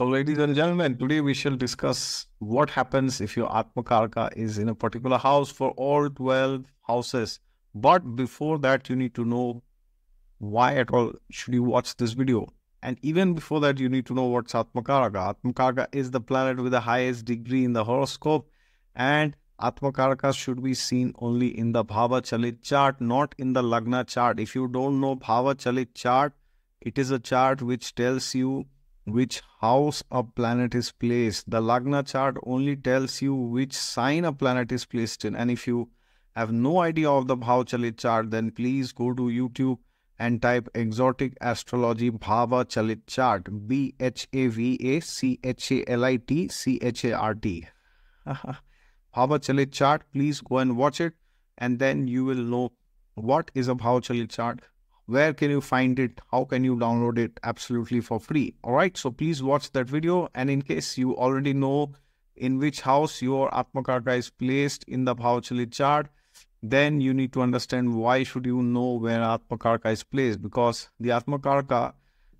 So, ladies and gentlemen, today we shall discuss what happens if your Atmakarka is in a particular house for all 12 houses. But before that, you need to know why at all should you watch this video. And even before that, you need to know what's Atmakaraka. Atmakaraka is the planet with the highest degree in the horoscope. And Atmakaraka should be seen only in the Bhava Chalit chart, not in the Lagna chart. If you don't know Bhava Chalit chart, it is a chart which tells you which house a planet is placed. The Lagna chart only tells you which sign a planet is placed in. And if you have no idea of the Bhava chart, then please go to YouTube and type exotic astrology Bhava Chalit chart. B H A V A C H A L I T C H A R T. Bhava Chalit chart. Please go and watch it, and then you will know what is a Bhava Chalit chart where can you find it? How can you download it? Absolutely for free. All right so please watch that video. And in case you already know in which house your atmakarka is placed in the bhava chalit chart then you need to understand why should you know where atmakarka is placed because the atmakarka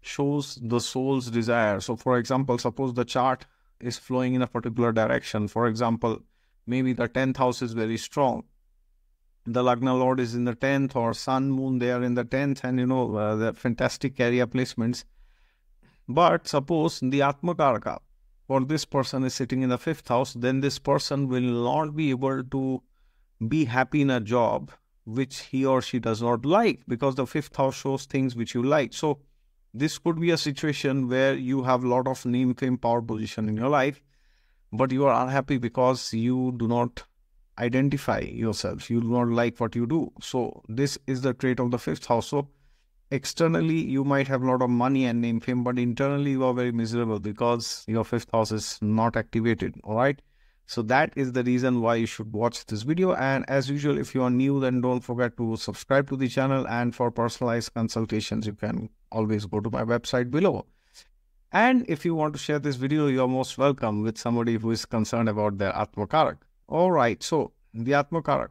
shows the soul's desire. So for example suppose the chart is flowing in a particular direction. For example maybe the 10th house is very strong the Lagna Lord is in the 10th or Sun, Moon, they are in the 10th and you know, uh, the fantastic area placements. But suppose the Atmakaraka for this person is sitting in the 5th house, then this person will not be able to be happy in a job which he or she does not like because the 5th house shows things which you like. So this could be a situation where you have a lot of name, fame, power position in your life, but you are unhappy because you do not identify yourself. You do not like what you do. So this is the trait of the fifth house. So externally you might have a lot of money and name fame, but internally you are very miserable because your fifth house is not activated. All right. So that is the reason why you should watch this video. And as usual, if you are new, then don't forget to subscribe to the channel. And for personalized consultations, you can always go to my website below. And if you want to share this video, you're most welcome with somebody who is concerned about their Atmakarak. All right, so the Atmakarak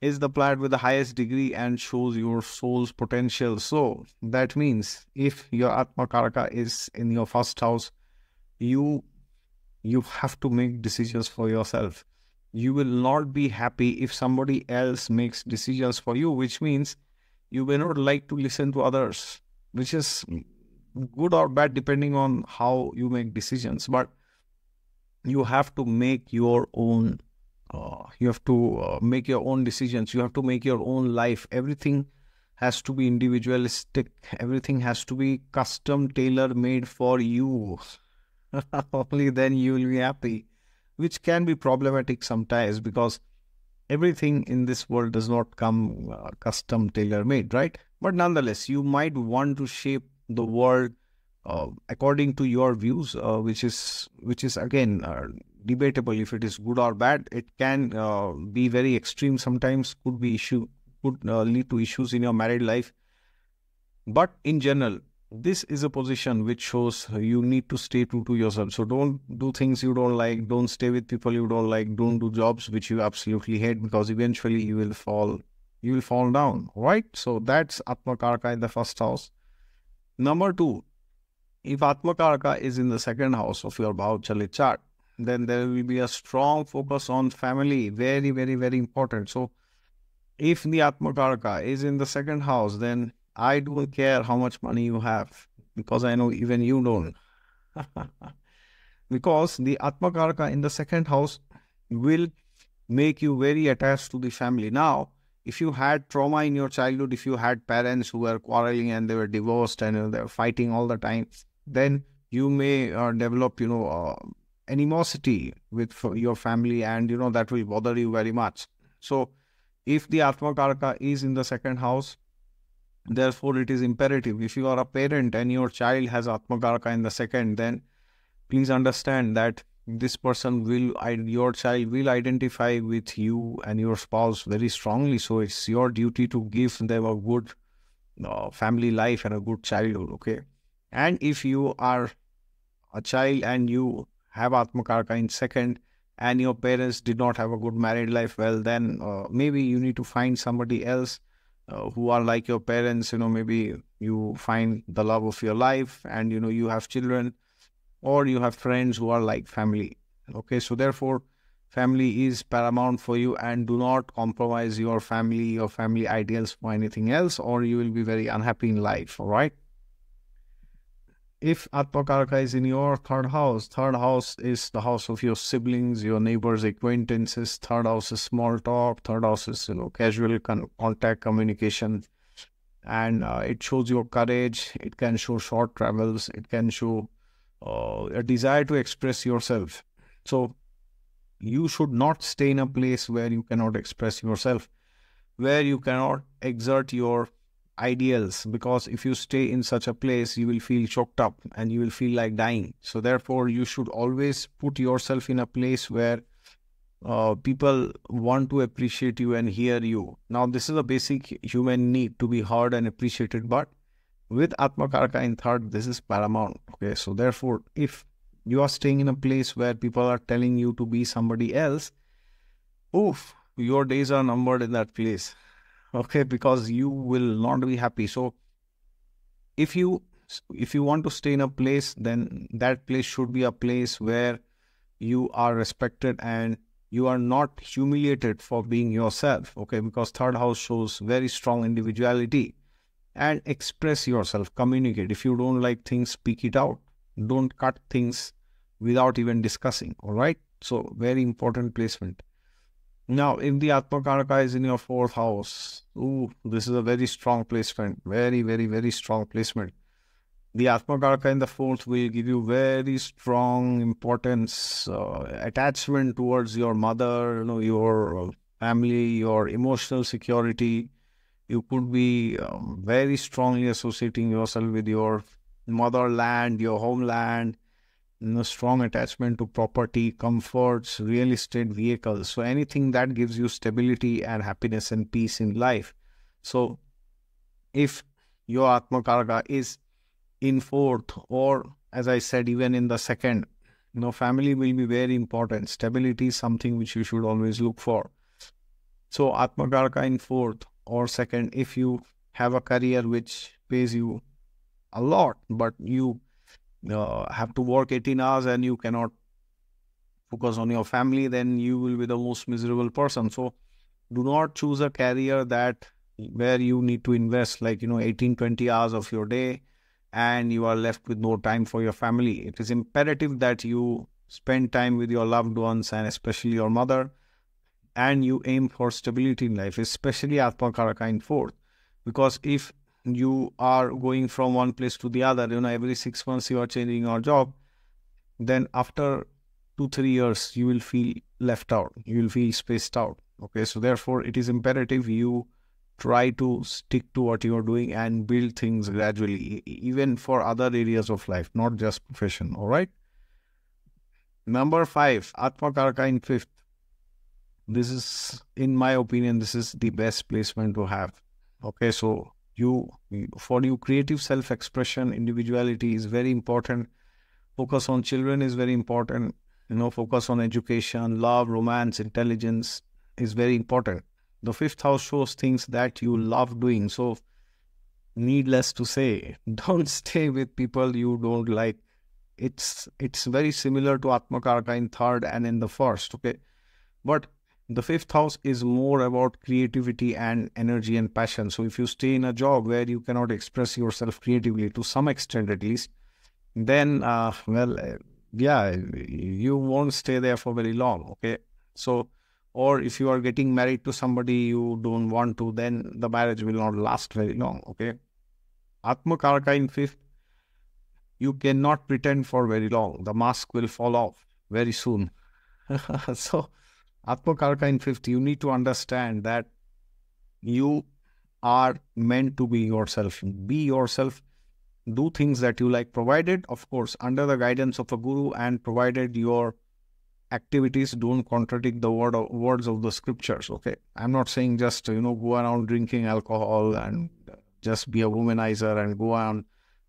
is the planet with the highest degree and shows your soul's potential. So that means if your Atmakaraka is in your first house, you you have to make decisions for yourself. You will not be happy if somebody else makes decisions for you, which means you may not like to listen to others, which is good or bad depending on how you make decisions. But you have to make your own uh, you have to uh, make your own decisions. You have to make your own life. Everything has to be individualistic. Everything has to be custom tailor made for you. Only then you will be happy which can be problematic sometimes because everything in this world does not come uh, custom tailor made right? But nonetheless you might want to shape the world uh, according to your views, uh, which is which is again uh, debatable if it is good or bad. It can uh, be very extreme. Sometimes could be issue could uh, lead to issues in your married life. But in general, this is a position which shows you need to stay true to yourself. So don't do things you don't like. Don't stay with people you don't like. Don't do jobs which you absolutely hate because eventually you will fall. You will fall down. Right. So that's Atmakarka in the first house. Number two, if Atmakaraka is in the second house of your Bhava Chalit chart, then there will be a strong focus on family. Very, very, very important. So, if the Atmakaraka is in the second house, then I don't care how much money you have because I know even you don't. because the Atmakaraka in the second house will make you very attached to the family. Now, if you had trauma in your childhood, if you had parents who were quarreling and they were divorced and they were fighting all the time, then you may uh, develop, you know, uh, animosity with your family and, you know, that will bother you very much. So, if the Atma Karaka is in the second house, therefore it is imperative. If you are a parent and your child has Atma Karaka in the second, then please understand that this person will, your child will identify with you and your spouse very strongly. So, it's your duty to give them a good uh, family life and a good childhood, okay? And if you are a child and you have Atmakarka in second and your parents did not have a good married life, well, then uh, maybe you need to find somebody else uh, who are like your parents. You know, maybe you find the love of your life and, you know, you have children. or you have friends who are like family. Okay, so therefore, family is paramount for you and do not compromise your family, your family ideals for anything else, or you will be very unhappy in life. All right if Atmakarka is in your third house, third house is the house of your siblings, your neighbors, acquaintances. Third house is small talk. Third house is you know casual con- contact communication, and uh, it shows your courage. It can show short travels. It can show uh, a desire to express yourself. So you should not stay in a place where you cannot express yourself, where you cannot exert your ideals because if you stay in such a place you will feel choked up and you will feel like dying. So therefore you should always put yourself in a place where uh, people want to appreciate you and hear you. Now this is a basic human need to be heard and appreciated but with atmakarka in third this is paramount okay? So therefore if you are staying in a place where people are telling you to be somebody else oof your days are numbered in that place okay because you will not be happy. So if you if you want to stay in a place then that place should be a place where you are respected and you are not humiliated for being yourself okay? Because third house shows very strong individuality and express yourself communicate. If you don't like things speak it out. Don't cut things without even discussing all right? So very important placement now, if the Atmakaraka is in your fourth house, ooh, this is a very strong placement. Very, very, very strong placement. The Atmakaraka in the fourth will give you very strong importance, uh, attachment towards your mother, you know, your family, your emotional security. You could be um, very strongly associating yourself with your motherland, your homeland, know, strong attachment to property, comforts, real estate, vehicles. So anything that gives you stability and happiness and peace in life. So if your Atmakaraka is in fourth, or as I said, even in the second, you know, family will be very important. Stability is something which you should always look for. So Atmakaraka in fourth or second, if you have a career which pays you a lot, but you uh, have to work 18 hours and you cannot focus on your family, then you will be the most miserable person. So do not choose a career that where you need to invest like, you know, 18, 20 hours of your day and you are left with no time for your family. It is imperative that you spend time with your loved ones and especially your mother and you aim for stability in life, especially Atma Karaka in fourth. Because if you are going from one place to the other you know every six months you are changing your job then after two three years you will feel left out you will feel spaced out okay? So therefore it is imperative you try to stick to what you are doing and build things gradually even for other areas of life not just profession all right? Number five atmakarka in fifth. This is in my opinion this is the best placement to have okay? So you for you creative self-expression individuality is very important. Focus on children is very important. You know focus on education love romance intelligence is very important. The fifth house shows things that you love doing. So needless to say don't stay with people you don't like. It's it's very similar to atmakarka in third and in the first okay? But the fifth house is more about creativity and energy and passion. So if you stay in a job where you cannot express yourself creatively to some extent at least, then uh, well, uh, yeah, you won't stay there for very long. Okay, so or if you are getting married to somebody you don't want to, then the marriage will not last very long. Okay, Atma Karaka in fifth, you cannot pretend for very long. The mask will fall off very soon. so Atmakarka in fifth, you need to understand that you are meant to be yourself. Be yourself. Do things that you like, provided, of course, under the guidance of a guru, and provided your activities don't contradict the word of, words of the scriptures. Okay, I'm not saying just you know go around drinking alcohol and just be a womanizer and go on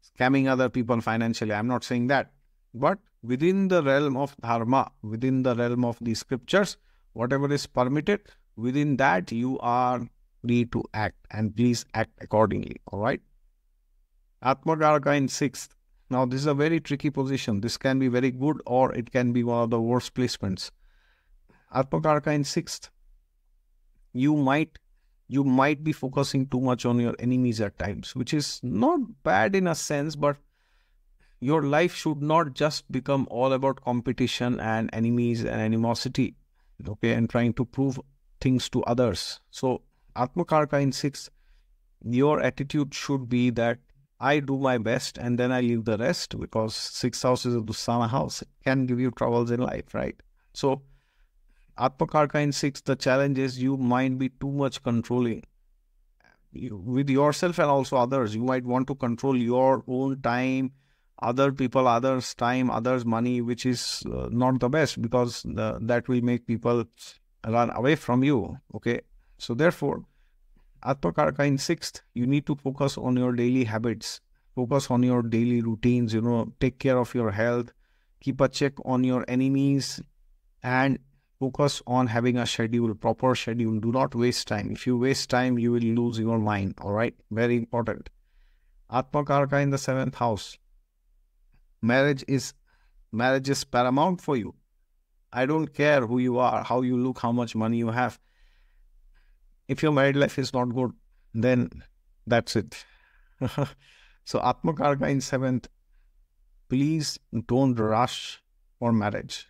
scamming other people financially. I'm not saying that, but within the realm of dharma, within the realm of the scriptures, whatever is permitted within that you are free to act and please act accordingly all right atmakaraka in sixth Now, this is a very tricky position. This can be very good or it can be one of the worst placements. Atmakarka in sixth, you might you might be focusing too much on your enemies at times, which is not bad in a sense, but your life should not just become all about competition and enemies and animosity, okay, and trying to prove things to others. So, Atmakarka in six, your attitude should be that I do my best and then I leave the rest because six houses of the Dusthana house. Can give you troubles in life, right? So, Atmakarka in six, the challenge is you might be too much controlling you, with yourself and also others. You might want to control your own time, other people, others' time, others' money, which is uh, not the best because the, that will make people run away from you. Okay. So, therefore, Atmakarka in sixth, you need to focus on your daily habits, focus on your daily routines, you know, take care of your health, keep a check on your enemies, and focus on having a schedule, proper schedule. Do not waste time. If you waste time, you will lose your mind. All right. Very important. Atmakarka in the seventh house. Marriage is marriage is paramount for you. I don't care who you are, how you look, how much money you have if your married life is not good, then that's it. so Atmakarka in seventh, please don't rush for marriage.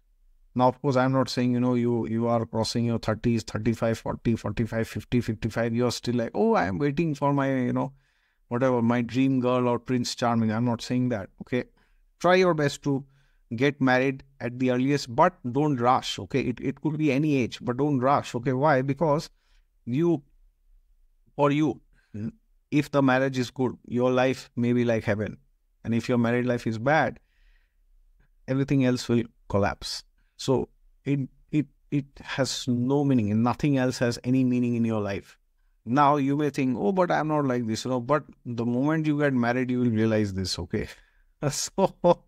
Now, of course, I'm not saying, you know, you you are crossing your 30s, 35, 40, 45, 50, 55. You're still like, oh, I'm waiting for my, you know, whatever, my dream girl or Prince Charming. I'm not saying that. Okay. Try your best to get married at the earliest, but don't rush. Okay. It, it could be any age, but don't rush. Okay. Why? Because you for you if the marriage is good your life may be like heaven and if your married life is bad everything else will collapse so it it it has no meaning and nothing else has any meaning in your life now you may think oh but i'm not like this you know but the moment you get married you will realize this okay so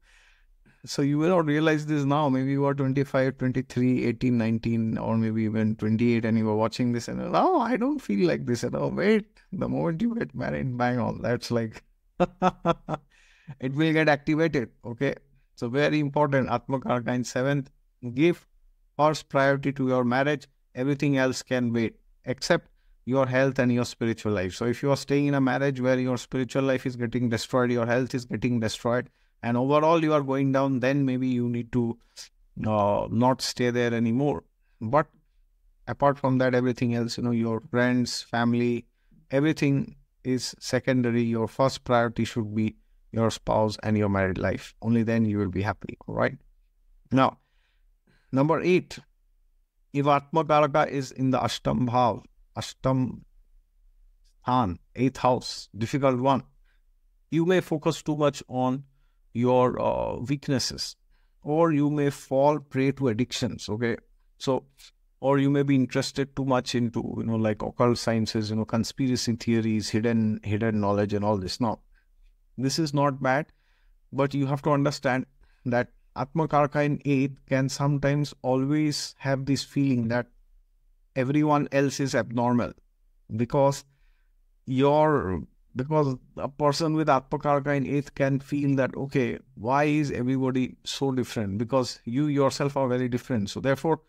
so you will not realize this now. Maybe you are 25, 23, 18, 19, or maybe even 28 and you were watching this and, oh, I don't feel like this at all. Wait, the moment you get married, bang on, that's like, it will get activated. Okay. So very important. Atmakarka in seventh, give first priority to your marriage. Everything else can wait except your health and your spiritual life. So if you are staying in a marriage where your spiritual life is getting destroyed, your health is getting destroyed, and overall you are going down, then maybe you need to uh, not stay there anymore. But apart from that, everything else, you know, your friends, family, everything is secondary. Your first priority should be your spouse and your married life. Only then you will be happy. All right. Now, number eight, if Atmakaraka is in the Ashtam Bhav, Ashtam Sthan, eighth house, difficult one, you may focus too much on your uh, weaknesses or you may fall prey to addictions okay? So or you may be interested too much into you know like occult sciences you know conspiracy theories hidden hidden knowledge and all this. Now this is not bad but you have to understand that atmakarka in 8 can sometimes always have this feeling that everyone else is abnormal because your because a person with Atmakarka in eighth can feel that, okay, why is everybody so different? Because you yourself are very different. So, therefore,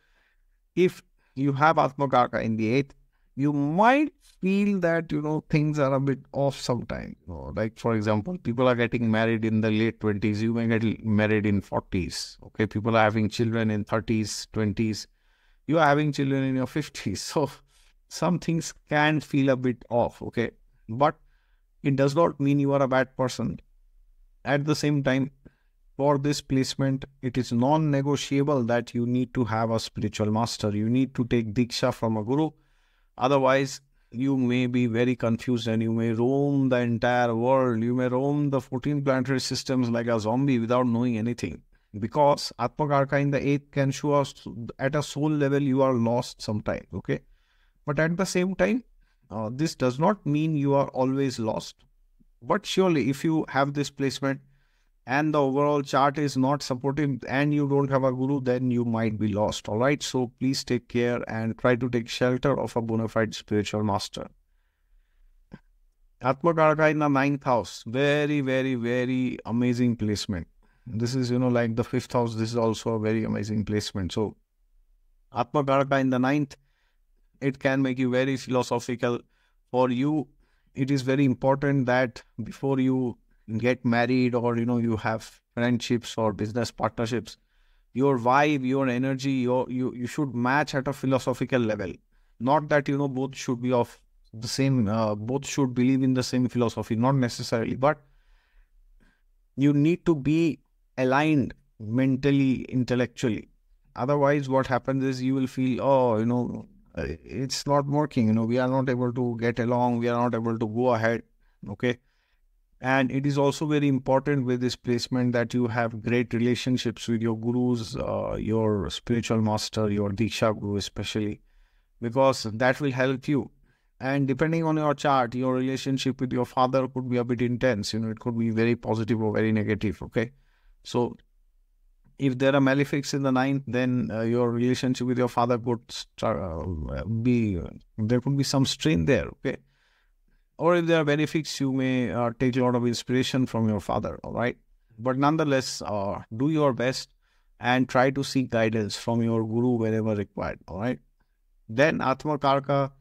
if you have Atmakarka in the eighth, you might feel that, you know, things are a bit off sometimes. You know, like, for example, people are getting married in the late 20s, you may get married in 40s. Okay, people are having children in 30s, 20s. You are having children in your 50s. So, some things can feel a bit off. Okay, but it does not mean you are a bad person. At the same time, for this placement, it is non negotiable that you need to have a spiritual master. You need to take Diksha from a guru. Otherwise, you may be very confused and you may roam the entire world. You may roam the 14 planetary systems like a zombie without knowing anything. Because Atmakarka in the 8th can show us at a soul level you are lost sometimes. Okay. But at the same time, uh, this does not mean you are always lost, but surely if you have this placement and the overall chart is not supportive and you don't have a guru, then you might be lost. All right. So please take care and try to take shelter of a bona fide spiritual master. Atmakaraka in the ninth house. Very, very, very amazing placement. This is, you know, like the fifth house. This is also a very amazing placement. So, Atma Atmakaraka in the ninth, it can make you very philosophical. For you, it is very important that before you get married or, you know, you have friendships or business partnerships, your vibe, your energy, your you you should match at a philosophical level. Not that you know both should be of the same, uh, both should believe in the same philosophy, not necessarily, but you need to be aligned mentally, intellectually. Otherwise, what happens is you will feel, oh, you know, uh, it's not working. You know, we are not able to get along. We are not able to go ahead. Okay. And it is also very important with this placement that you have great relationships with your gurus, uh, your spiritual master, your Diksha guru, especially, because that will help you and depending on your chart your relationship with your father could be a bit intense you know it could be very positive or very negative okay so if there are malefics in the ninth then uh, your relationship with your father could start, uh, be there could be some strain there okay? Or if there are benefics you may uh, take a lot of inspiration from your father all right? But nonetheless uh, do your best and try to seek guidance from your guru wherever required all right? Then atma karka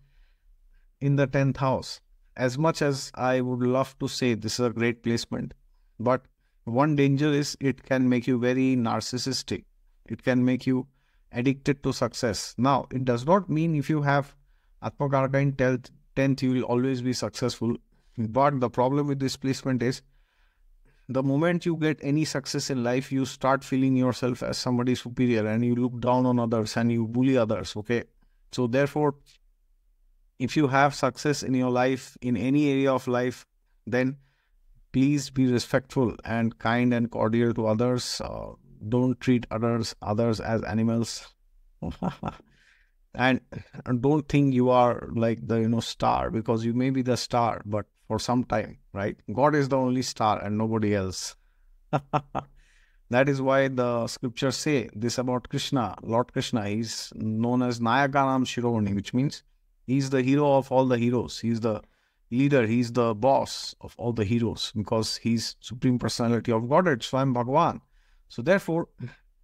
in the 10th house. As much as I would love to say this is a great placement, but one danger is it can make you very narcissistic. It can make you addicted to success. Now, it does not mean if you have Atmakaraka in 10th, 10th, you will always be successful. But the problem with this placement is the moment you get any success in life, you start feeling yourself as somebody superior and you look down on others and you bully others. Okay. So, therefore, if you have success in your life, in any area of life, then please be respectful and kind and cordial to others. Uh, don't treat others others as animals. and don't think you are like the you know star because you may be the star, but for some time, right? God is the only star and nobody else. that is why the scriptures say this about Krishna, Lord Krishna. He's known as Nayakanam Shiromani, which means He's the hero of all the heroes. He's the leader. He's the boss of all the heroes because he's supreme personality of Godhead, Swayam Bhagwan. So therefore,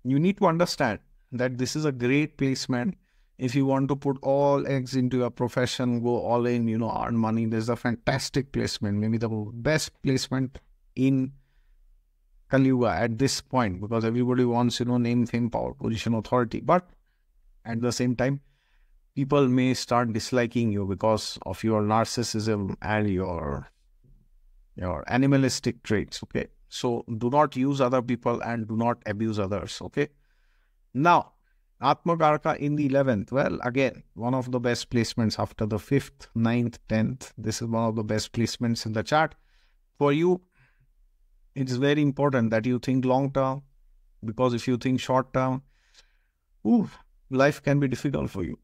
you need to understand that this is a great placement. If you want to put all eggs into a profession, go all in, you know, earn money, there's a fantastic placement, maybe the best placement in Kali at this point because everybody wants, you know, name, fame, power, position, authority. But at the same time, people may start disliking you because of your narcissism and your your animalistic traits okay? So do not use other people and do not abuse others okay? Now atmakarka in the 11th well again one of the best placements after the 5th 9th 10th this is one of the best placements in the chart. For you it is very important that you think long term because if you think short term ooh, life can be difficult for you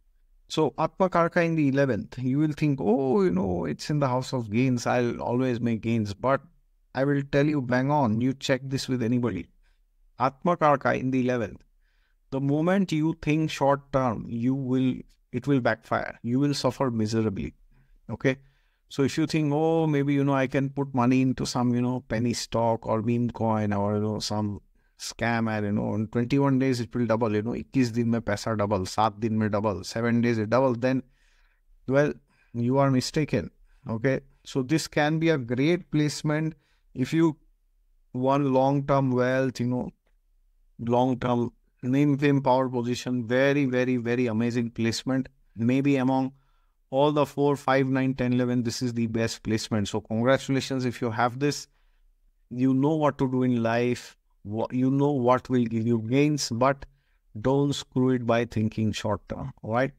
so Atmakarka in the 11th, you will think, oh, you know, it's in the house of gains. I'll always make gains. But I will tell you, bang on, you check this with anybody. Atmakarka in the 11th, the moment you think short term, you will, it will backfire. You will suffer miserably. Okay. So if you think, oh, maybe, you know, I can put money into some, you know, penny stock or meme coin or, you know, some scam and you know in 21 days it will double you know 21 दिन में पैसा double 7 दिन में double 7 days it double then well you are mistaken okay so this can be a great placement if you want long term wealth you know long term name fame power position very very very amazing placement maybe among all the 4 5 9 10 11 this is the best placement so congratulations if you have this you know what to do in life you know what will give you gains, but don't screw it by thinking short term. Right?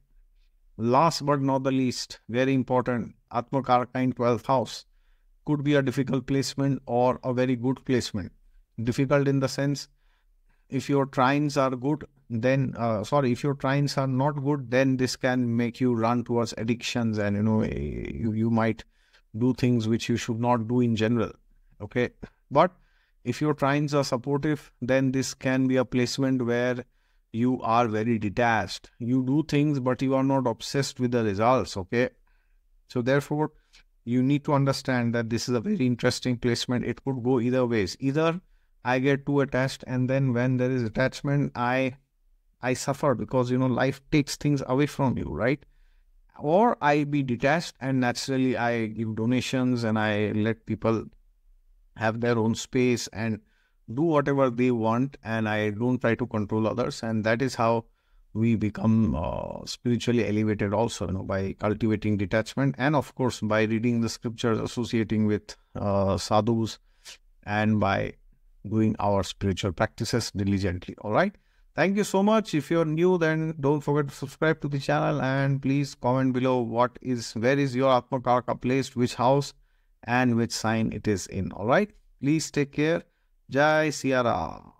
Last but not the least, very important, Atmakarka in 12th house could be a difficult placement or a very good placement. Difficult in the sense, if your trines are good, then uh, sorry, if your trines are not good, then this can make you run towards addictions, and you know eh, you, you might do things which you should not do in general. Okay, but if your trines are supportive, then this can be a placement where you are very detached. You do things, but you are not obsessed with the results. Okay. So, therefore, you need to understand that this is a very interesting placement. It could go either ways. Either I get too attached, and then when there is attachment, I I suffer because you know life takes things away from you, right? Or I be detached and naturally I give donations and I let people have their own space and do whatever they want and I don't try to control others. And that is how we become uh, spiritually elevated also you know by cultivating detachment and of course by reading the scriptures associating with uh, sadhus and by doing our spiritual practices diligently. All right? Thank you so much. If you're new then don't forget to subscribe to the channel and please comment below what is where is your atmakarka placed? Which house and which sign it is in. All right. Please take care. Jai siara